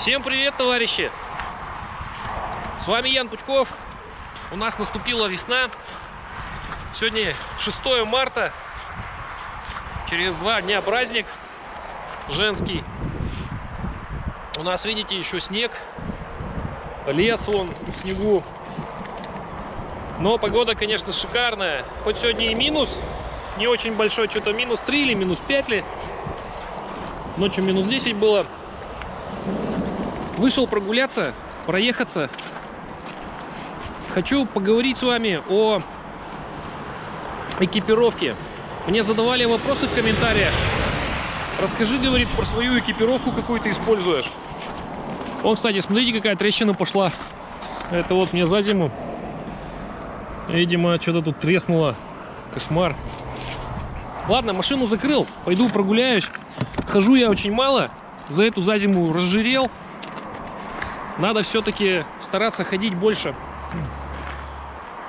Всем привет, товарищи! С вами Ян Пучков. У нас наступила весна. Сегодня 6 марта. Через два дня праздник женский. У нас, видите, еще снег. Лес вон в снегу. Но погода, конечно, шикарная. Хоть сегодня и минус, не очень большой, что-то минус 3 или минус 5 ли. Ночью минус 10 было. Вышел прогуляться, проехаться. Хочу поговорить с вами о экипировке. Мне задавали вопросы в комментариях. Расскажи, говорит, про свою экипировку, какую ты используешь. О, кстати, смотрите, какая трещина пошла. Это вот мне за зиму. Видимо, что-то тут треснуло. Кошмар. Ладно, машину закрыл. Пойду прогуляюсь. Хожу я очень мало. За эту за зиму разжирел. Надо все-таки стараться ходить больше.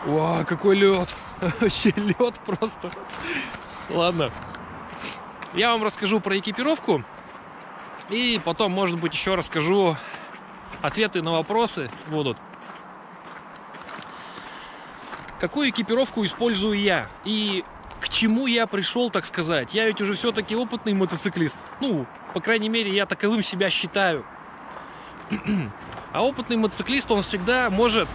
О, какой лед. Вообще лед просто. Ладно. Я вам расскажу про экипировку. И потом, может быть, еще расскажу ответы на вопросы будут. Какую экипировку использую я? И к чему я пришел, так сказать? Я ведь уже все-таки опытный мотоциклист. Ну, по крайней мере, я таковым себя считаю. А опытный мотоциклист, он всегда может...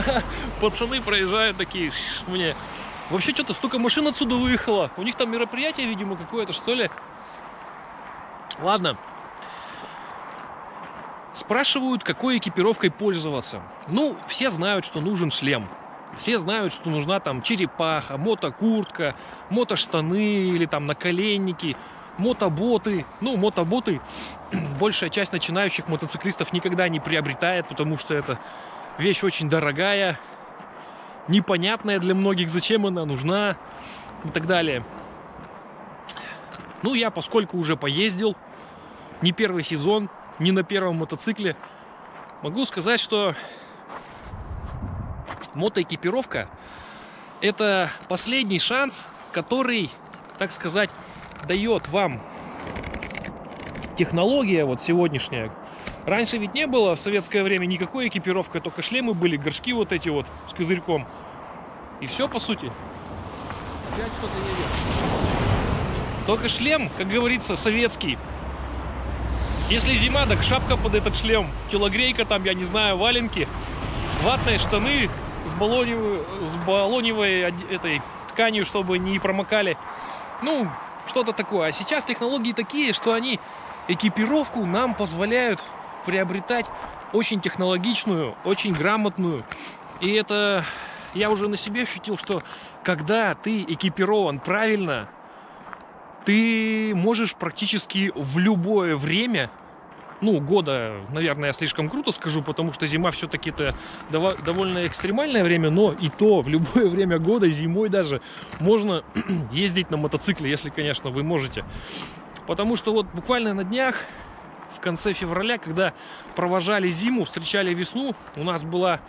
Пацаны проезжают такие мне. Вообще что-то столько машин отсюда выехало. У них там мероприятие, видимо, какое-то, что ли. Ладно. Спрашивают, какой экипировкой пользоваться. Ну, все знают, что нужен шлем. Все знают, что нужна там черепаха, мотокуртка, мотоштаны или там наколенники, мотоботы. Ну, мотоботы большая часть начинающих мотоциклистов никогда не приобретает, потому что это вещь очень дорогая, непонятная для многих, зачем она нужна и так далее. Ну, я, поскольку уже поездил, не первый сезон, не на первом мотоцикле, могу сказать, что мотоэкипировка – это последний шанс, который, так сказать, дает вам технология вот сегодняшняя. Раньше ведь не было в советское время никакой экипировки, только шлемы были, горшки вот эти вот с козырьком. И все, по сути. Опять кто-то едет. Только шлем, как говорится, советский. Если зима, так шапка под этот шлем, телогрейка там, я не знаю, валенки, ватные штаны с баллоневой, с баллоневой этой тканью, чтобы не промокали. Ну, что-то такое. А сейчас технологии такие, что они экипировку нам позволяют приобретать очень технологичную, очень грамотную. И это я уже на себе ощутил, что когда ты экипирован правильно, ты можешь практически в любое время ну, года, наверное, я слишком круто скажу, потому что зима все-таки это довольно экстремальное время, но и то в любое время года, зимой даже, можно ездить на мотоцикле, если, конечно, вы можете. Потому что вот буквально на днях, в конце февраля, когда провожали зиму, встречали весну, у нас была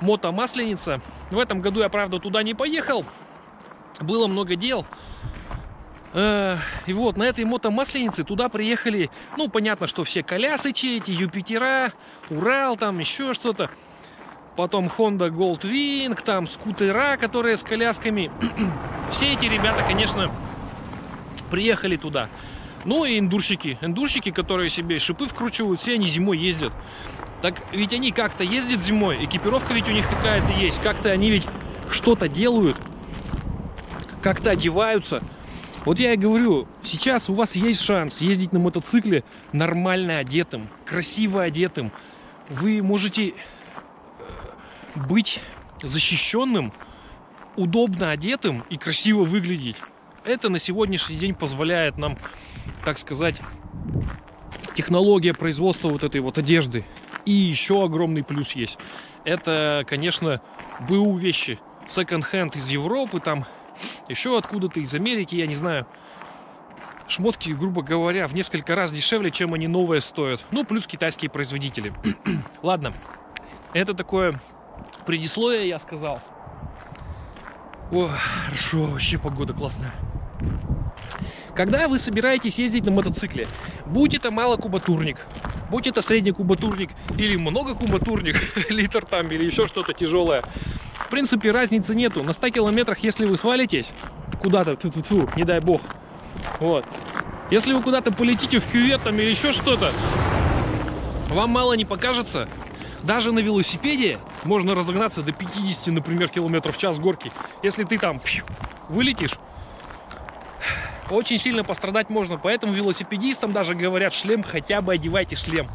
мотомасленица. В этом году я, правда, туда не поехал, было много дел, и вот на этой мотомасленице туда приехали, ну, понятно, что все колясычи, эти Юпитера, Урал, там еще что-то. Потом Honda Goldwing, там скутера, которые с колясками. все эти ребята, конечно, приехали туда. Ну и эндурщики. Эндурщики, которые себе шипы вкручивают, все они зимой ездят. Так ведь они как-то ездят зимой, экипировка ведь у них какая-то есть, как-то они ведь что-то делают, как-то одеваются. Вот я и говорю, сейчас у вас есть шанс ездить на мотоцикле нормально одетым, красиво одетым. Вы можете э, быть защищенным, удобно одетым и красиво выглядеть. Это на сегодняшний день позволяет нам, так сказать, технология производства вот этой вот одежды. И еще огромный плюс есть. Это, конечно, БУ вещи. Секонд-хенд из Европы, там еще откуда-то из Америки, я не знаю. Шмотки, грубо говоря, в несколько раз дешевле, чем они новые стоят. Ну, плюс китайские производители. Ладно, это такое предисловие, я сказал. О, хорошо, вообще погода классная. Когда вы собираетесь ездить на мотоцикле, будь это малокубатурник, будь это среднекубатурник или многокубатурник, литр там или еще что-то тяжелое, в принципе разницы нету. На 100 километрах, если вы свалитесь куда-то, не дай бог, вот, если вы куда-то полетите в кювет там или еще что-то, вам мало не покажется. Даже на велосипеде можно разогнаться до 50, например, километров в час горки. Если ты там вылетишь, очень сильно пострадать можно. Поэтому велосипедистам даже говорят, шлем хотя бы одевайте шлем.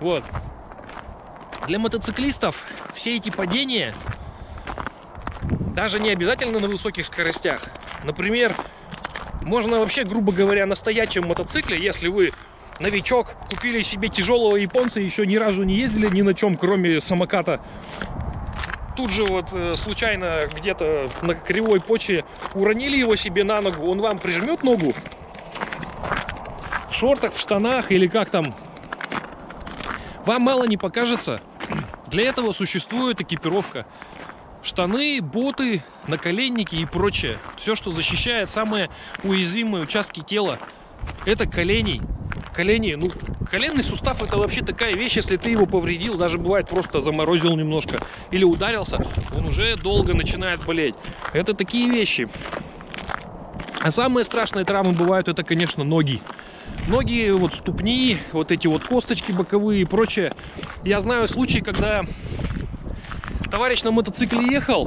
Вот. Для мотоциклистов все эти падения даже не обязательно на высоких скоростях. Например, можно вообще, грубо говоря, на стоячем мотоцикле, если вы новичок, купили себе тяжелого японца, еще ни разу не ездили ни на чем, кроме самоката, тут же вот э, случайно где-то на кривой почве уронили его себе на ногу, он вам прижмет ногу в шортах, в штанах или как там, вам мало не покажется. Для этого существует экипировка штаны, боты, наколенники и прочее. Все, что защищает самые уязвимые участки тела. Это колени. Колени, ну, коленный сустав это вообще такая вещь, если ты его повредил, даже бывает просто заморозил немножко или ударился, он уже долго начинает болеть. Это такие вещи. А самые страшные травмы бывают это, конечно, ноги. Ноги, вот ступни, вот эти вот косточки боковые и прочее. Я знаю случаи, когда Товарищ на мотоцикле ехал,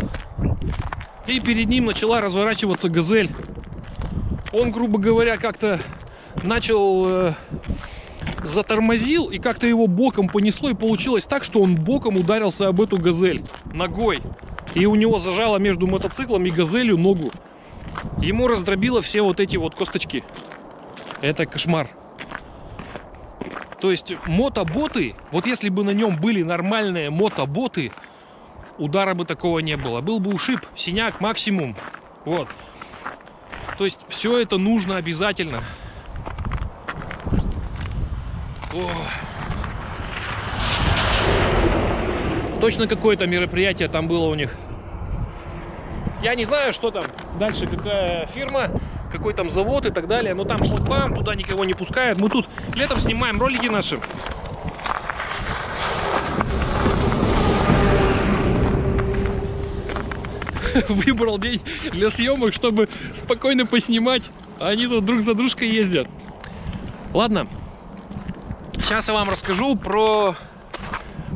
и перед ним начала разворачиваться газель. Он, грубо говоря, как-то начал э, затормозил, и как-то его боком понесло, и получилось так, что он боком ударился об эту газель ногой. И у него зажало между мотоциклом и газелью ногу. Ему раздробило все вот эти вот косточки. Это кошмар. То есть мотоботы, вот если бы на нем были нормальные мотоботы, удара бы такого не было. Был бы ушиб, синяк максимум. Вот. То есть все это нужно обязательно. О. Точно какое-то мероприятие там было у них. Я не знаю, что там дальше, какая фирма, какой там завод и так далее. Но там шлагбаум, туда никого не пускают. Мы тут летом снимаем ролики наши. выбрал день для съемок, чтобы спокойно поснимать. А они тут друг за дружкой ездят. Ладно. Сейчас я вам расскажу про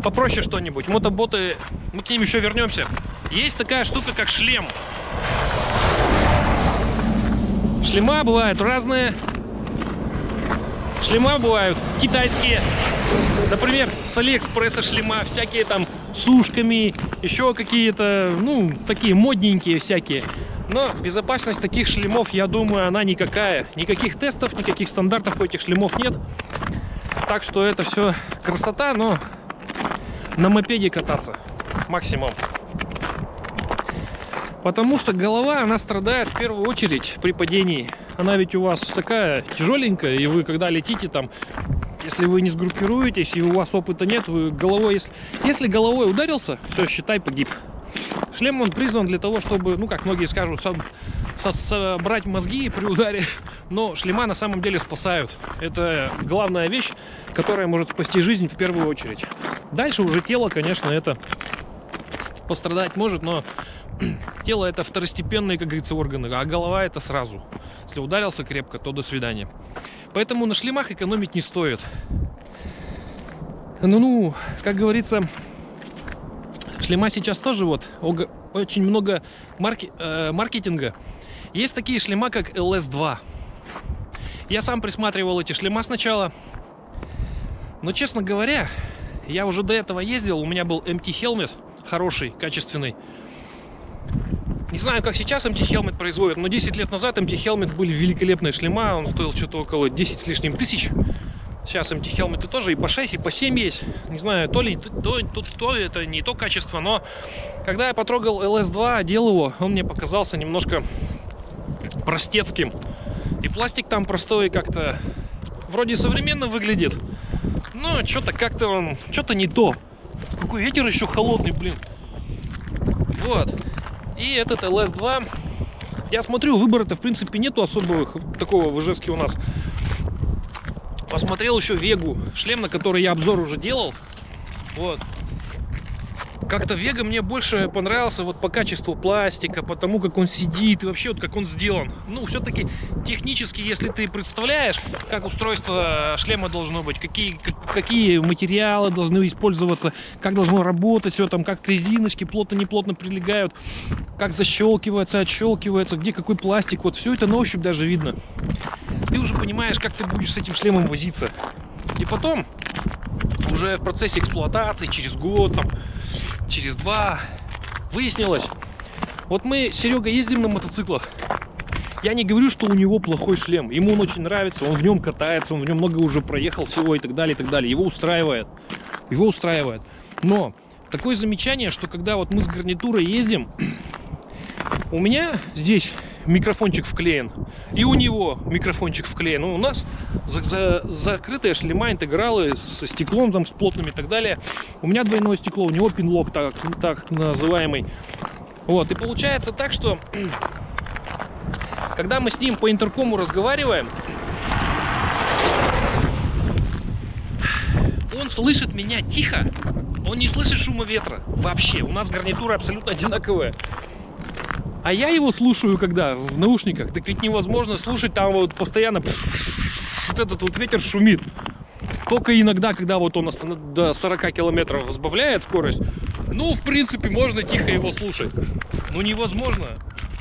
попроще что-нибудь. Мотоботы, мы к ним еще вернемся. Есть такая штука, как шлем. Шлема бывают разные. Шлема бывают китайские. Например, с Алиэкспресса шлема, всякие там с ушками, еще какие-то, ну, такие модненькие всякие. Но безопасность таких шлемов, я думаю, она никакая. Никаких тестов, никаких стандартов у этих шлемов нет. Так что это все красота, но на мопеде кататься максимум. Потому что голова, она страдает в первую очередь при падении. Она ведь у вас такая тяжеленькая, и вы когда летите там если вы не сгруппируетесь и у вас опыта нет, вы головой, если, если головой ударился, все, считай, погиб. Шлем он призван для того, чтобы, ну, как многие скажут, со, со, собрать мозги при ударе, но шлема на самом деле спасают. Это главная вещь, которая может спасти жизнь в первую очередь. Дальше уже тело, конечно, это пострадать может, но тело это второстепенные, как говорится, органы, а голова это сразу. Если ударился крепко, то до свидания. Поэтому на шлемах экономить не стоит. Ну, ну, как говорится, шлема сейчас тоже вот очень много марки, э, маркетинга. Есть такие шлема, как LS2. Я сам присматривал эти шлема сначала. Но, честно говоря, я уже до этого ездил. У меня был MT Helmet хороший, качественный. Не знаю, как сейчас MT Helmet производят, но 10 лет назад MT Helmet были великолепные шлема. Он стоил что-то около 10 с лишним тысяч. Сейчас MT Helmet тоже и по 6, и по 7 есть. Не знаю, то ли то, то, то это не то качество, но когда я потрогал LS2, одел его, он мне показался немножко простецким. И пластик там простой как-то вроде современно выглядит. Но что-то как-то он, что-то не то. Какой ветер еще холодный, блин. Вот. И этот LS2 Я смотрю, выбора-то в принципе нету особого такого в Ижевске у нас. Посмотрел еще Вегу, шлем, на который я обзор уже делал. Вот. Как-то Вега мне больше понравился вот по качеству пластика, по тому, как он сидит и вообще вот как он сделан. Ну, все-таки технически, если ты представляешь, как устройство шлема должно быть, какие, как, какие материалы должны использоваться, как должно работать все там, как резиночки плотно-неплотно прилегают, как защелкивается, отщелкивается, где какой пластик, вот все это на ощупь даже видно. Ты уже понимаешь, как ты будешь с этим шлемом возиться. И потом, уже в процессе эксплуатации, через год, там, через два, выяснилось, вот мы с Серегой ездим на мотоциклах, я не говорю, что у него плохой шлем. Ему он очень нравится, он в нем катается, он в нем много уже проехал всего и так далее, и так далее. Его устраивает. Его устраивает. Но такое замечание, что когда вот мы с гарнитурой ездим, у меня здесь микрофончик вклеен, и у него микрофончик вклеен. Ну, у нас за, за, закрытая шлема, интегралы со стеклом, там, с плотными и так далее. У меня двойное стекло, у него пинлок так, так называемый. Вот, и получается так, что когда мы с ним по интеркому разговариваем, он слышит меня тихо, он не слышит шума ветра вообще. У нас гарнитура абсолютно одинаковая. А я его слушаю когда? В наушниках. Так ведь невозможно слушать, там вот постоянно вот этот вот ветер шумит. Только иногда, когда вот он до 40 километров сбавляет скорость, ну, в принципе, можно тихо его слушать. Но невозможно.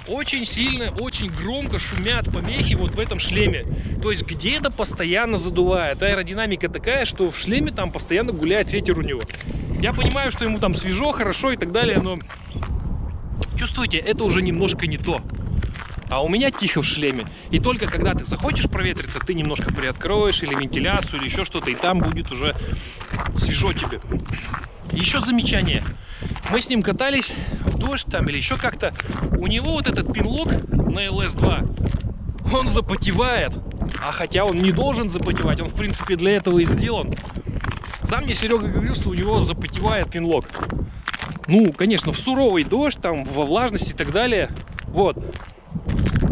Очень сильно, очень громко шумят помехи вот в этом шлеме. То есть где-то постоянно задувает. Аэродинамика такая, что в шлеме там постоянно гуляет ветер у него. Я понимаю, что ему там свежо, хорошо и так далее, но Чувствуете, это уже немножко не то. А у меня тихо в шлеме. И только когда ты захочешь проветриться, ты немножко приоткроешь или вентиляцию, или еще что-то, и там будет уже свежо тебе. Еще замечание. Мы с ним катались в дождь там или еще как-то. У него вот этот пинлок на LS2, он запотевает. А хотя он не должен запотевать, он в принципе для этого и сделан. Сам мне Серега говорил, что у него запотевает пинлок. Ну, конечно, в суровый дождь, там, во влажности и так далее. Вот.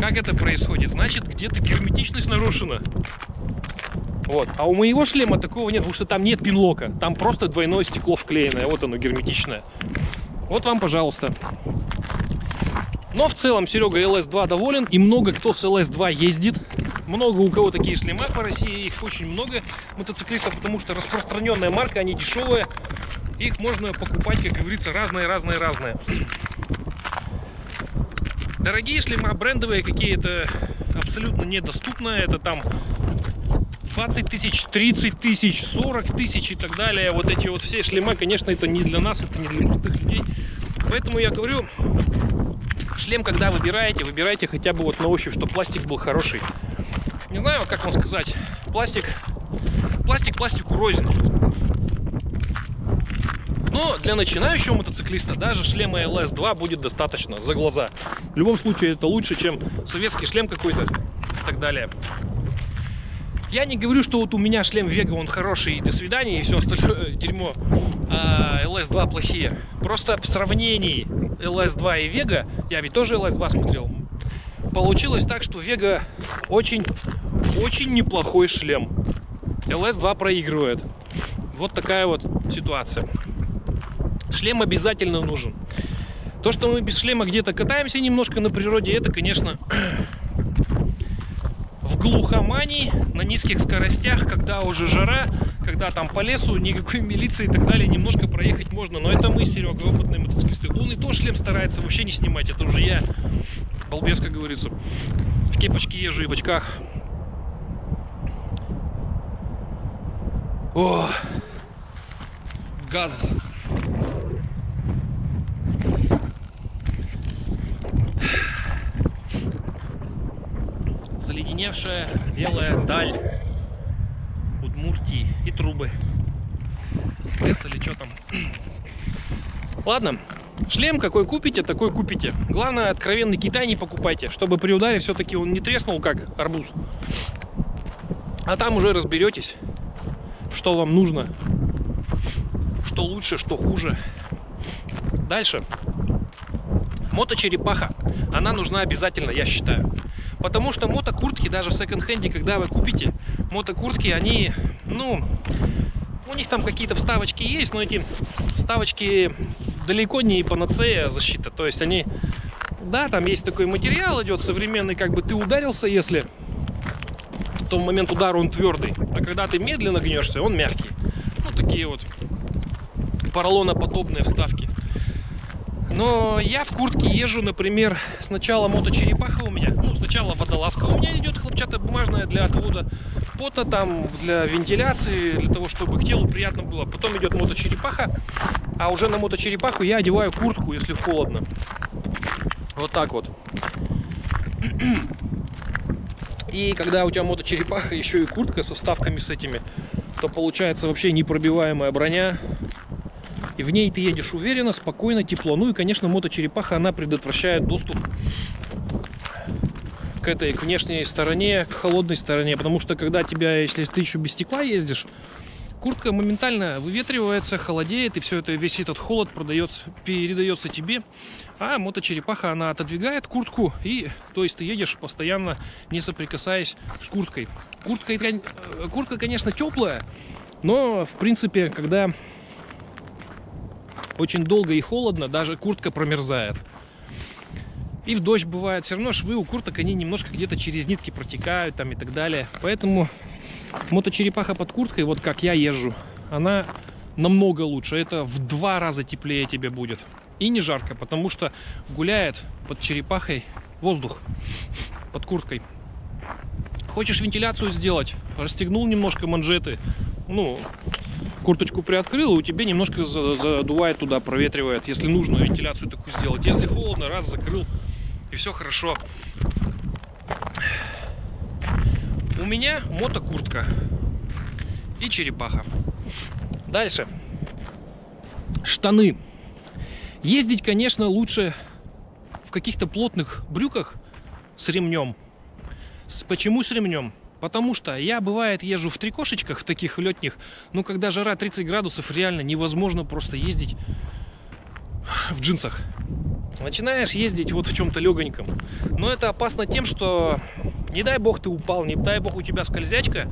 Как это происходит? Значит, где-то герметичность нарушена. Вот. А у моего шлема такого нет, потому что там нет пинлока. Там просто двойное стекло вклеенное. Вот оно, герметичное. Вот вам, пожалуйста. Но в целом Серега LS2 доволен. И много кто с LS2 ездит. Много у кого такие шлема по России. Их очень много мотоциклистов, потому что распространенная марка, они дешевые. Их можно покупать, как говорится, разные-разные-разные. Дорогие шлема, брендовые какие-то абсолютно недоступны. Это там 20 тысяч, 30 тысяч, 40 тысяч и так далее. Вот эти вот все шлемы, конечно, это не для нас, это не для простых людей. Поэтому я говорю, шлем, когда выбираете, выбирайте хотя бы вот на ощупь, чтобы пластик был хороший. Не знаю, как вам сказать. Пластик, пластик пластику рознь. Но для начинающего мотоциклиста даже шлема LS2 будет достаточно за глаза. В любом случае это лучше, чем советский шлем какой-то и так далее. Я не говорю, что вот у меня шлем Vega, он хороший, и до свидания, и все остальное дерьмо, а LS2 плохие. Просто в сравнении LS2 и Vega, я ведь тоже LS2 смотрел, получилось так, что Vega очень-очень неплохой шлем. LS2 проигрывает. Вот такая вот ситуация. Шлем обязательно нужен. То, что мы без шлема где-то катаемся немножко на природе, это, конечно, в глухомании, на низких скоростях, когда уже жара, когда там по лесу никакой милиции и так далее, немножко проехать можно. Но это мы, Серега, опытные мотоциклисты. Он и то шлем старается вообще не снимать, это уже я, балбес, как говорится. В кепочке езжу и в очках. О, газ. Заледеневшая белая даль Удмуртии и трубы. Это ли что там? Ладно, шлем какой купите, такой купите. Главное, откровенный Китай не покупайте, чтобы при ударе все-таки он не треснул, как арбуз. А там уже разберетесь, что вам нужно, что лучше, что хуже. Дальше. Моточерепаха, она нужна обязательно, я считаю. Потому что мотокуртки, даже в секонд-хенде, когда вы купите, мотокуртки, они, ну, у них там какие-то вставочки есть, но эти вставочки далеко не панацея защита. То есть они, да, там есть такой материал идет современный, как бы ты ударился, если в том момент удара он твердый, а когда ты медленно гнешься, он мягкий. Ну, такие вот поролоноподобные вставки. Но я в куртке езжу, например, сначала моточерепаха у меня, ну, сначала водолазка у меня идет хлопчатобумажная для отвода пота, там, для вентиляции, для того, чтобы к телу приятно было. Потом идет моточерепаха, а уже на моточерепаху я одеваю куртку, если холодно. Вот так вот. И когда у тебя моточерепаха, еще и куртка со вставками с этими, то получается вообще непробиваемая броня, и в ней ты едешь уверенно, спокойно, тепло. Ну и, конечно, моточерепаха, она предотвращает доступ к этой к внешней стороне, к холодной стороне. Потому что, когда тебя, если ты еще без стекла ездишь, куртка моментально выветривается, холодеет, и все это, весь этот холод продается, передается тебе. А моточерепаха, она отодвигает куртку, и то есть ты едешь постоянно, не соприкасаясь с курткой. Куртка, куртка конечно, теплая, но, в принципе, когда очень долго и холодно, даже куртка промерзает. И в дождь бывает, все равно швы у курток, они немножко где-то через нитки протекают там и так далее. Поэтому моточерепаха под курткой, вот как я езжу, она намного лучше. Это в два раза теплее тебе будет. И не жарко, потому что гуляет под черепахой воздух, под курткой. Хочешь вентиляцию сделать, расстегнул немножко манжеты, ну, курточку приоткрыл, и у тебя немножко задувает туда, проветривает, если нужно вентиляцию такую сделать. Если холодно, раз закрыл, и все хорошо. У меня мотокуртка и черепаха. Дальше. Штаны. Ездить, конечно, лучше в каких-то плотных брюках с ремнем. Почему с ремнем? Потому что я, бывает, езжу в трикошечках, в таких летних, но когда жара 30 градусов, реально невозможно просто ездить в джинсах. Начинаешь ездить вот в чем-то легоньком. Но это опасно тем, что не дай бог ты упал, не дай бог у тебя скользячка,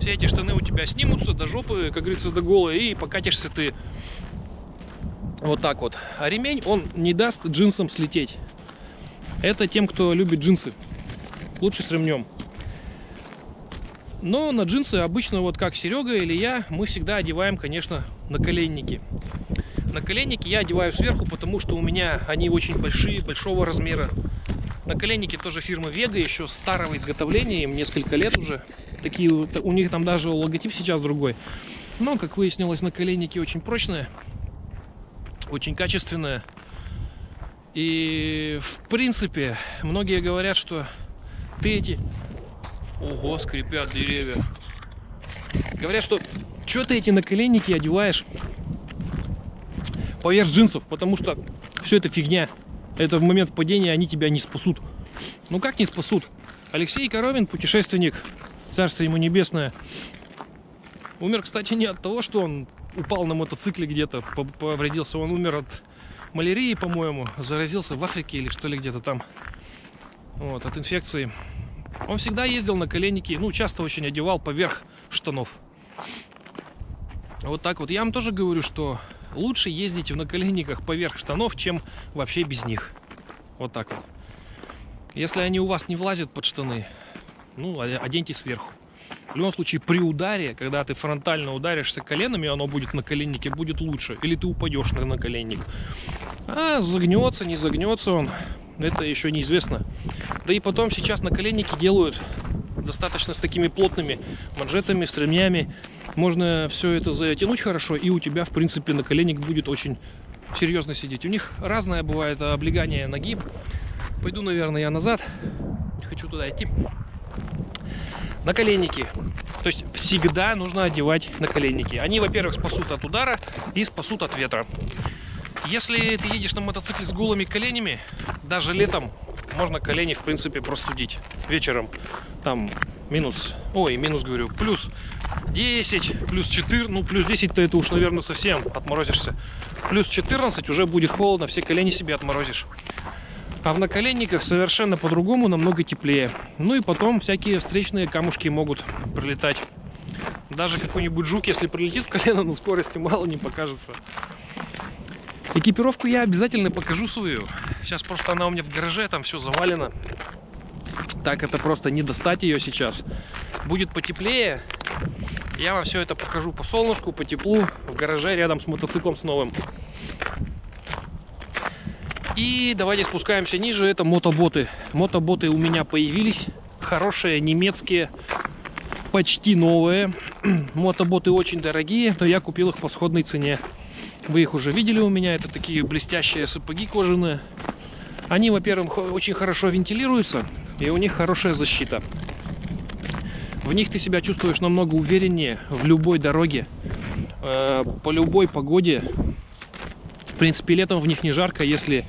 все эти штаны у тебя снимутся до жопы, как говорится, до голой, и покатишься ты вот так вот. А ремень, он не даст джинсам слететь. Это тем, кто любит джинсы. Лучше с ремнем. Но на джинсы обычно, вот как Серега или я, мы всегда одеваем, конечно, наколенники. Наколенники я одеваю сверху, потому что у меня они очень большие, большого размера. Наколенники тоже фирмы Vega, еще старого изготовления, им несколько лет уже. Такие, у них там даже логотип сейчас другой. Но, как выяснилось, наколенники очень прочные, очень качественные. И, в принципе, многие говорят, что ты эти Ого, скрипят деревья. Говорят, что что ты эти наколенники одеваешь поверх джинсов, потому что все это фигня. Это в момент падения они тебя не спасут. Ну как не спасут? Алексей Коровин, путешественник, царство ему небесное, умер, кстати, не от того, что он упал на мотоцикле где-то, повредился. Он умер от малярии, по-моему, заразился в Африке или что ли где-то там. Вот, от инфекции. Он всегда ездил на коленники, ну, часто очень одевал поверх штанов. Вот так вот. Я вам тоже говорю, что лучше ездить в наколенниках поверх штанов, чем вообще без них. Вот так вот. Если они у вас не влазят под штаны, ну, оденьте сверху. В любом случае, при ударе, когда ты фронтально ударишься коленами, оно будет на коленнике, будет лучше. Или ты упадешь на наколенник. А загнется, не загнется он, это еще неизвестно. Да и потом сейчас наколенники делают достаточно с такими плотными манжетами, с ремнями. Можно все это затянуть хорошо, и у тебя, в принципе, наколенник будет очень серьезно сидеть. У них разное бывает облегание ноги. Пойду, наверное, я назад. Хочу туда идти. Наколенники. То есть всегда нужно одевать наколенники. Они, во-первых, спасут от удара и спасут от ветра. Если ты едешь на мотоцикле с голыми коленями, даже летом можно колени, в принципе, простудить. Вечером там минус, ой, минус говорю, плюс 10, плюс 4, ну плюс 10-то это уж, наверное, совсем отморозишься. Плюс 14 уже будет холодно, все колени себе отморозишь. А в наколенниках совершенно по-другому, намного теплее. Ну и потом всякие встречные камушки могут прилетать. Даже какой-нибудь жук, если прилетит в колено, на скорости мало не покажется. Экипировку я обязательно покажу свою. Сейчас просто она у меня в гараже, там все завалено. Так это просто не достать ее сейчас. Будет потеплее. Я вам все это покажу по солнышку, по теплу, в гараже рядом с мотоциклом с новым. И давайте спускаемся ниже. Это мотоботы. Мотоботы у меня появились. Хорошие немецкие, почти новые. Мотоботы очень дорогие, но я купил их по сходной цене. Вы их уже видели у меня. Это такие блестящие сапоги кожаные. Они, во-первых, очень хорошо вентилируются, и у них хорошая защита. В них ты себя чувствуешь намного увереннее в любой дороге, э, по любой погоде. В принципе, летом в них не жарко, если,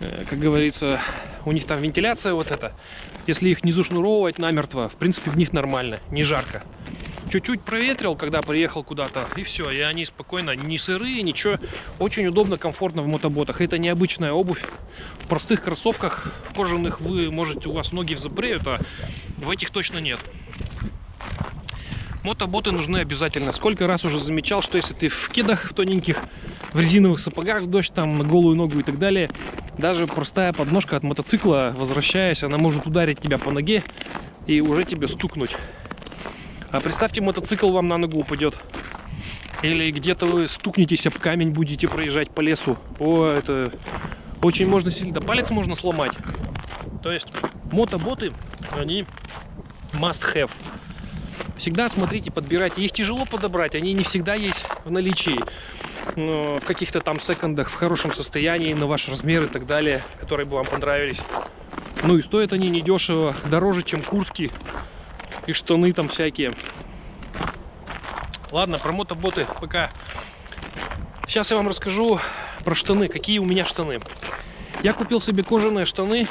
э, как говорится, у них там вентиляция вот эта. Если их не зашнуровывать намертво, в принципе, в них нормально, не жарко. Чуть-чуть проветрил, когда приехал куда-то, и все. И они спокойно, не сырые, ничего. Очень удобно, комфортно в мотоботах. Это необычная обувь. В простых кроссовках, в кожаных вы можете, у вас ноги взапреют, а в этих точно нет. Мотоботы нужны обязательно. Сколько раз уже замечал, что если ты в кедах в тоненьких, в резиновых сапогах в дождь, там на голую ногу и так далее, даже простая подножка от мотоцикла, возвращаясь, она может ударить тебя по ноге и уже тебе стукнуть. А представьте, мотоцикл вам на ногу упадет. Или где-то вы стукнетесь об камень, будете проезжать по лесу. О, это очень можно сильно... Да палец можно сломать. То есть мотоботы, они must have. Всегда смотрите, подбирайте. Их тяжело подобрать, они не всегда есть в наличии. Но в каких-то там секондах, в хорошем состоянии, на ваш размер и так далее, которые бы вам понравились. Ну и стоят они недешево, дороже, чем куртки и штаны там всякие. Ладно, про мотоботы пока. Сейчас я вам расскажу про штаны, какие у меня штаны. Я купил себе кожаные штаны.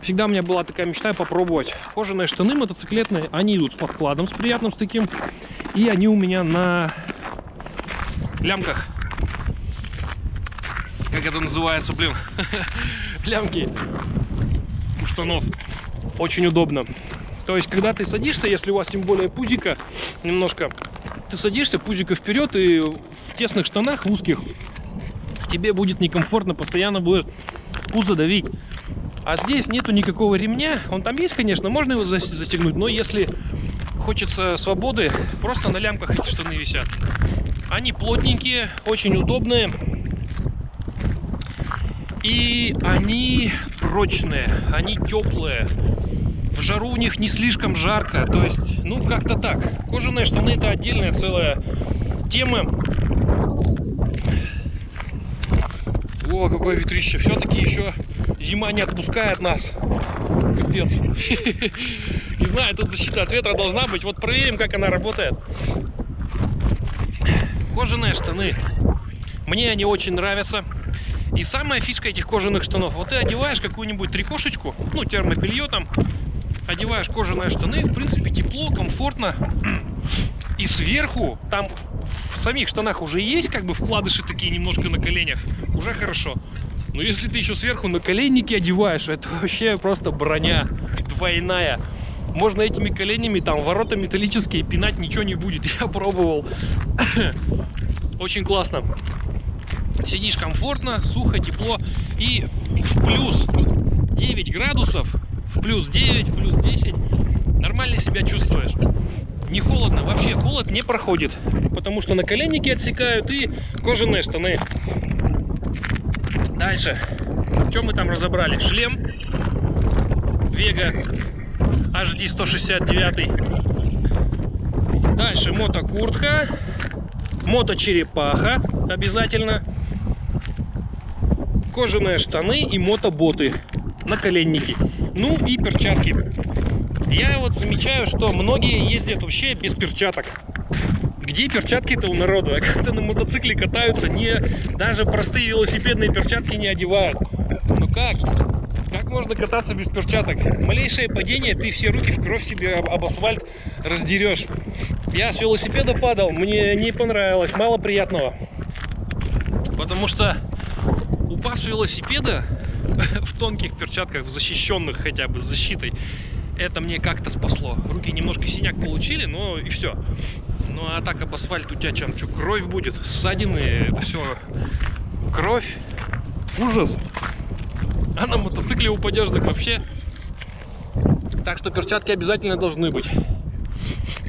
Всегда у меня была такая мечта попробовать. Кожаные штаны мотоциклетные, они идут с подкладом, с приятным с таким. И они у меня на лямках. Как это называется, блин? Лямки у штанов. Очень удобно. То есть, когда ты садишься, если у вас тем более пузика немножко, ты садишься, пузика вперед, и в тесных штанах, в узких, тебе будет некомфортно, постоянно будет пузо давить. А здесь нету никакого ремня. Он там есть, конечно, можно его застегнуть, но если хочется свободы, просто на лямках эти штаны висят. Они плотненькие, очень удобные. И они прочные, они теплые в жару у них не слишком жарко, то есть, ну, как-то так. Кожаные штаны это отдельная целая тема. О, какое ветрище. Все-таки еще зима не отпускает нас. Капец. Не знаю, тут защита от ветра должна быть. Вот проверим, как она работает. Кожаные штаны. Мне они очень нравятся. И самая фишка этих кожаных штанов. Вот ты одеваешь какую-нибудь трикошечку, ну, термобелье там, одеваешь кожаные штаны, в принципе, тепло, комфортно. И сверху, там в самих штанах уже есть как бы вкладыши такие немножко на коленях, уже хорошо. Но если ты еще сверху на коленники одеваешь, это вообще просто броня двойная. Можно этими коленями, там, ворота металлические, пинать ничего не будет. Я пробовал. Очень классно. Сидишь комфортно, сухо, тепло. И в плюс 9 градусов в плюс 9, в плюс 10 нормально себя чувствуешь. Не холодно, вообще холод не проходит, потому что наколенники отсекают и кожаные штаны. Дальше, что мы там разобрали? Шлем Vega HD 169. Дальше мотокуртка, моточерепаха обязательно, кожаные штаны и мотоботы, наколенники. Ну и перчатки. Я вот замечаю, что многие ездят вообще без перчаток. Где перчатки-то у народа? Как-то на мотоцикле катаются, не, даже простые велосипедные перчатки не одевают. Ну как? Как можно кататься без перчаток? Малейшее падение, ты все руки в кровь себе об, об асфальт раздерешь. Я с велосипеда падал, мне не понравилось, мало приятного. Потому что упав с велосипеда, в тонких перчатках, в защищенных хотя бы, защитой. Это мне как-то спасло. Руки немножко синяк получили, но и все. Ну а так об асфальт у тебя чем? Что, кровь будет? Ссадины, это все кровь. Ужас. А на мотоцикле упадешь, так вообще. Так что перчатки обязательно должны быть.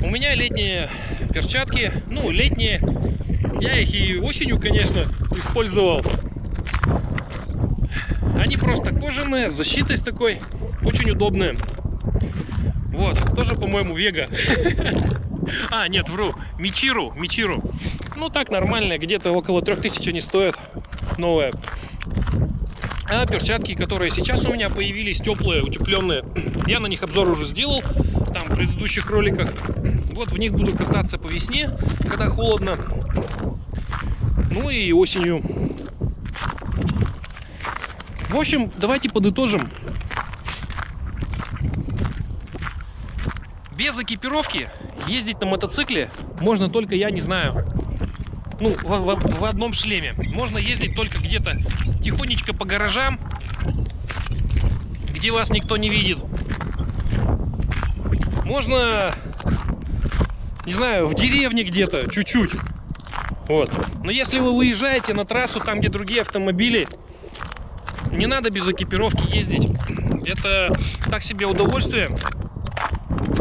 У меня летние перчатки, ну, летние. Я их и осенью, конечно, использовал. Они просто кожаные, с защитой такой, очень удобные. Вот, тоже, по-моему, Вега. А, нет, вру, Мичиру, Мичиру. Ну, так, нормальные, где-то около 3000 они стоят, новые. А перчатки, которые сейчас у меня появились, теплые, утепленные, я на них обзор уже сделал, там, в предыдущих роликах. Вот в них буду кататься по весне, когда холодно. Ну и осенью. В общем, давайте подытожим. Без экипировки ездить на мотоцикле можно только, я не знаю, ну, в, в, в одном шлеме. Можно ездить только где-то тихонечко по гаражам, где вас никто не видит. Можно, не знаю, в деревне где-то, чуть-чуть. Вот. Но если вы выезжаете на трассу, там, где другие автомобили, не надо без экипировки ездить. Это так себе удовольствие.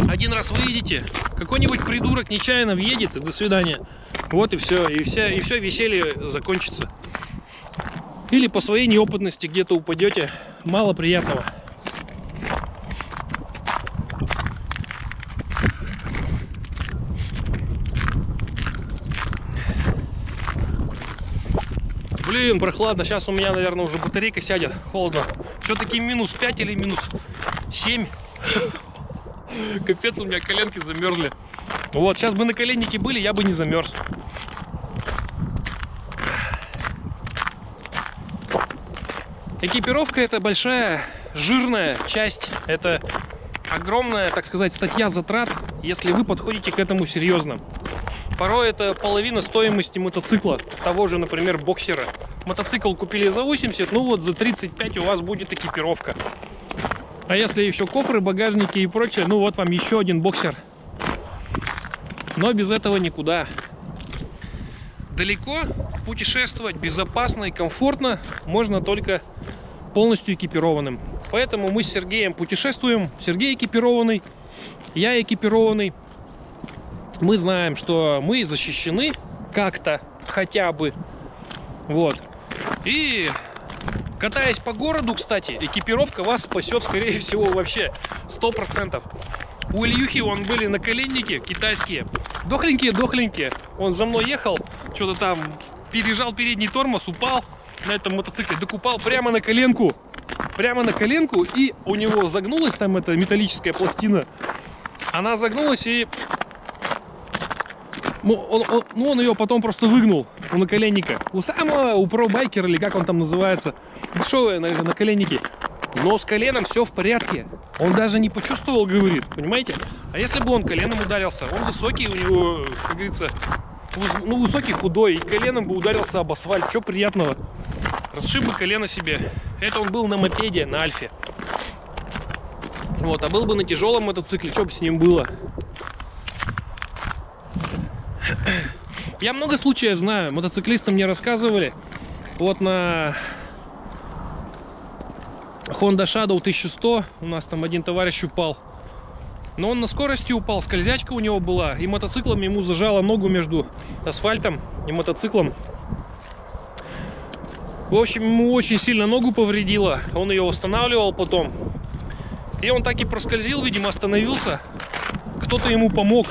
Один раз выедете, какой-нибудь придурок нечаянно въедет, и до свидания. Вот и все, и все, и все веселье закончится. Или по своей неопытности где-то упадете, мало приятного. Блин, прохладно. Сейчас у меня, наверное, уже батарейка сядет. Холодно. Все-таки минус 5 или минус 7. Капец, у меня коленки замерзли. Вот, сейчас бы на коленнике были, я бы не замерз. Экипировка это большая, жирная часть. Это огромная, так сказать, статья затрат, если вы подходите к этому серьезно. Порой это половина стоимости мотоцикла, того же, например, боксера. Мотоцикл купили за 80, ну вот за 35 у вас будет экипировка. А если еще кофры, багажники и прочее, ну вот вам еще один боксер. Но без этого никуда. Далеко путешествовать безопасно и комфортно можно только полностью экипированным. Поэтому мы с Сергеем путешествуем. Сергей экипированный, я экипированный. Мы знаем, что мы защищены как-то хотя бы. Вот. И Катаясь по городу, кстати, экипировка вас спасет, скорее всего, вообще 100%. У Ильюхи он были наколенники китайские, дохленькие-дохленькие. Он за мной ехал, что-то там пережал передний тормоз, упал на этом мотоцикле, докупал прямо на коленку. Прямо на коленку, и у него загнулась там эта металлическая пластина. Она загнулась и ну, он, он, ну, он ее потом просто выгнул у наколенника. У самого, у пробайкера, или как он там называется, дешевые на, наколенники. Но с коленом все в порядке. Он даже не почувствовал, говорит, понимаете? А если бы он коленом ударился, он высокий, у него, как говорится, ну, высокий, худой, и коленом бы ударился об асфальт. Что приятного? Расшиб бы колено себе. Это он был на мопеде, на Альфе. Вот, а был бы на тяжелом мотоцикле, что бы с ним было? Я много случаев знаю, мотоциклисты мне рассказывали. Вот на Honda Shadow 1100 у нас там один товарищ упал. Но он на скорости упал, скользячка у него была, и мотоциклом ему зажало ногу между асфальтом и мотоциклом. В общем, ему очень сильно ногу повредило, он ее восстанавливал потом. И он так и проскользил, видимо, остановился. Кто-то ему помог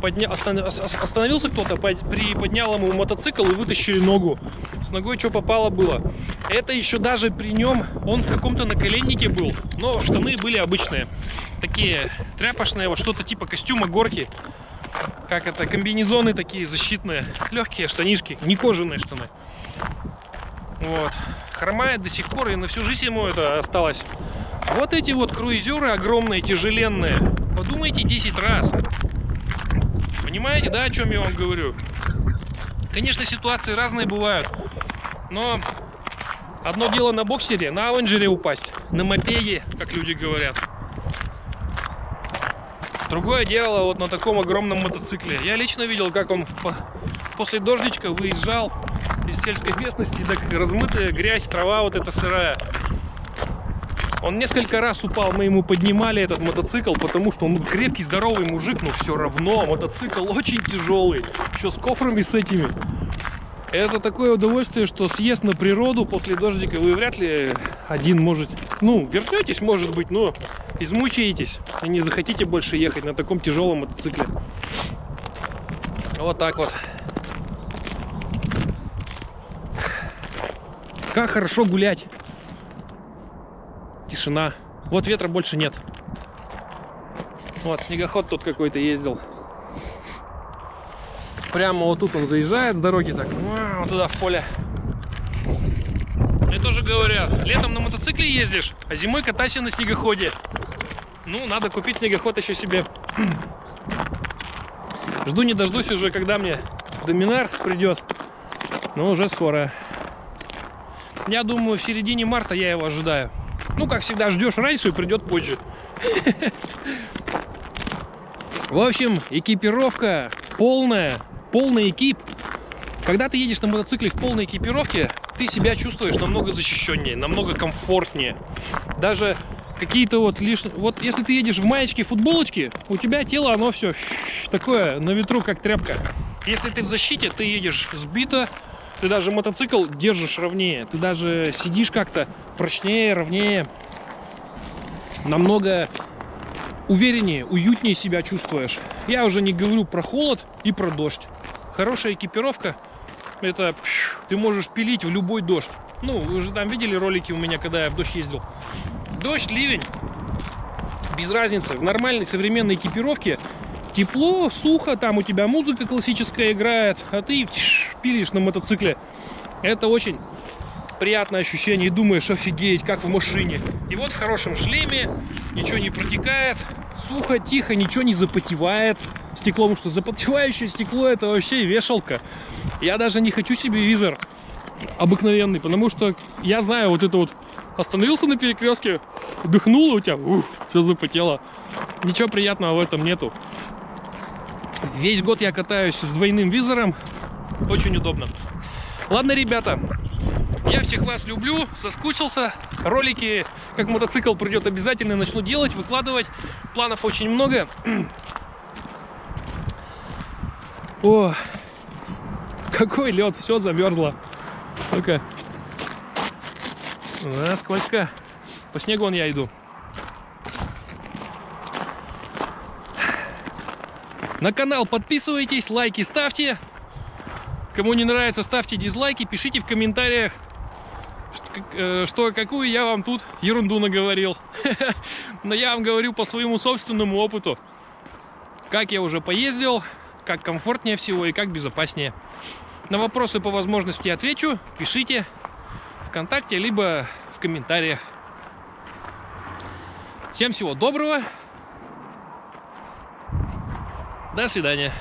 подня... остановился кто-то, приподнял ему мотоцикл и вытащили ногу. С ногой что попало было. Это еще даже при нем, он в каком-то наколеннике был, но штаны были обычные. Такие тряпочные, вот что-то типа костюма горки. Как это, комбинезоны такие защитные, легкие штанишки, не кожаные штаны. Вот. Хромает до сих пор, и на всю жизнь ему это осталось. Вот эти вот круизеры огромные, тяжеленные. Подумайте 10 раз. Понимаете, да, о чем я вам говорю? Конечно, ситуации разные бывают, но Одно дело на боксере, на авенджере упасть, на мопеде, как люди говорят. Другое дело вот на таком огромном мотоцикле. Я лично видел, как он после дождичка выезжал из сельской местности, так размытая грязь, трава вот эта сырая. Он несколько раз упал, мы ему поднимали этот мотоцикл, потому что он крепкий, здоровый мужик, но все равно мотоцикл очень тяжелый, еще с кофрами с этими. Это такое удовольствие, что съезд на природу после дождика вы вряд ли один можете. Ну, вернетесь, может быть, но измучаетесь и не захотите больше ехать на таком тяжелом мотоцикле. Вот так вот. Как хорошо гулять. Тишина. Вот ветра больше нет. Вот, снегоход тут какой-то ездил. Прямо вот тут он заезжает с дороги так, вот туда в поле. Мне тоже говорят, летом на мотоцикле ездишь, а зимой катайся на снегоходе. Ну, надо купить снегоход еще себе. Жду не дождусь уже, когда мне Доминар придет. Но уже скоро. Я думаю, в середине марта я его ожидаю. Ну, как всегда, ждешь раньше и придет позже. В общем, экипировка полная, полный экип. Когда ты едешь на мотоцикле в полной экипировке, ты себя чувствуешь намного защищеннее, намного комфортнее. Даже какие-то вот лишь... Вот если ты едешь в маечке, футболочке, у тебя тело, оно все такое на ветру, как тряпка. Если ты в защите, ты едешь сбито, ты даже мотоцикл держишь ровнее, ты даже сидишь как-то прочнее, ровнее, намного увереннее, уютнее себя чувствуешь. Я уже не говорю про холод и про дождь. Хорошая экипировка, это ты можешь пилить в любой дождь. Ну, вы уже там видели ролики у меня, когда я в дождь ездил. Дождь, ливень, без разницы. В нормальной современной экипировке тепло, сухо, там у тебя музыка классическая играет, а ты пилишь на мотоцикле. Это очень приятное ощущение и думаешь, офигеть, как в машине. И вот в хорошем шлеме, ничего не протекает, сухо, тихо, ничего не запотевает стеклом, что запотевающее стекло это вообще вешалка. Я даже не хочу себе визор обыкновенный, потому что я знаю вот это вот остановился на перекрестке, дыхнуло у тебя, ух, все запотело. Ничего приятного в этом нету. Весь год я катаюсь с двойным визором. Очень удобно. Ладно, ребята, всех вас люблю, соскучился. Ролики, как мотоцикл придет, обязательно начну делать, выкладывать. Планов очень много. О, какой лед, все замерзло. Ну-ка. А, скользко. По снегу он я иду. На канал подписывайтесь, лайки ставьте. Кому не нравится, ставьте дизлайки, пишите в комментариях, что какую я вам тут ерунду наговорил. Но я вам говорю по своему собственному опыту, как я уже поездил, как комфортнее всего и как безопаснее. На вопросы по возможности отвечу, пишите ВКонтакте, либо в комментариях. Всем всего доброго. До свидания.